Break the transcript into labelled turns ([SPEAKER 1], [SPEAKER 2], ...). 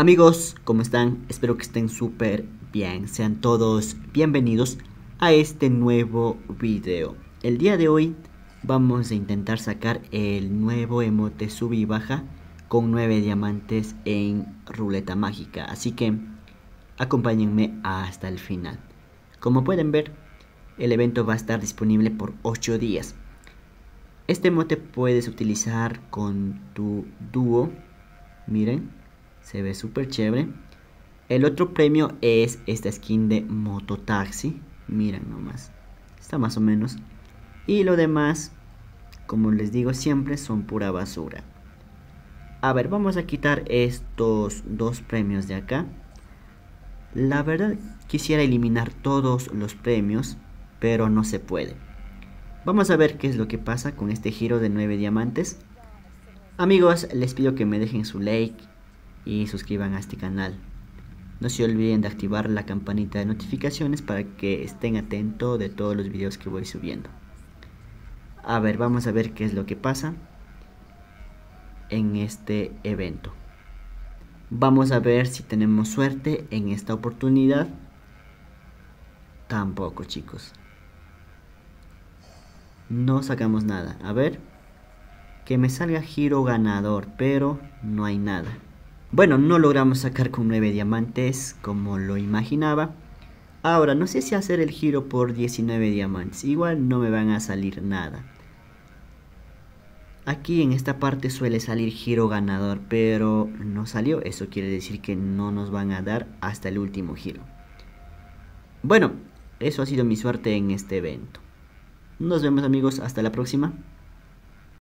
[SPEAKER 1] Amigos, ¿cómo están? Espero que estén súper bien. Sean todos bienvenidos a este nuevo video. El día de hoy vamos a intentar sacar el nuevo emote sub y baja con 9 diamantes en ruleta mágica. Así que acompáñenme hasta el final. Como pueden ver, el evento va a estar disponible por 8 días. Este emote puedes utilizar con tu dúo. Miren, se ve súper chévere. El otro premio es esta skin de Mototaxi. Miren nomás. Está más o menos. Y lo demás, como les digo siempre, son pura basura. A ver, vamos a quitar estos dos premios de acá. La verdad, quisiera eliminar todos los premios, pero no se puede. Vamos a ver qué es lo que pasa con este giro de 9 diamantes. Amigos, les pido que me dejen su like y suscriban a este canal. No se olviden de activar la campanita de notificaciones para que estén atentos de todos los videos que voy subiendo. A ver, vamos a ver qué es lo que pasa en este evento. Vamos a ver si tenemos suerte en esta oportunidad. Tampoco, chicos. No sacamos nada. A ver. Que me salga giro ganador, pero no hay nada. Bueno, no logramos sacar con 9 diamantes como lo imaginaba. Ahora, no sé si hacer el giro por 19 diamantes. Igual no me van a salir nada. Aquí en esta parte suele salir giro ganador, pero no salió. Eso quiere decir que no nos van a dar hasta el último giro. Bueno, eso ha sido mi suerte en este evento. Nos vemos amigos, hasta la próxima.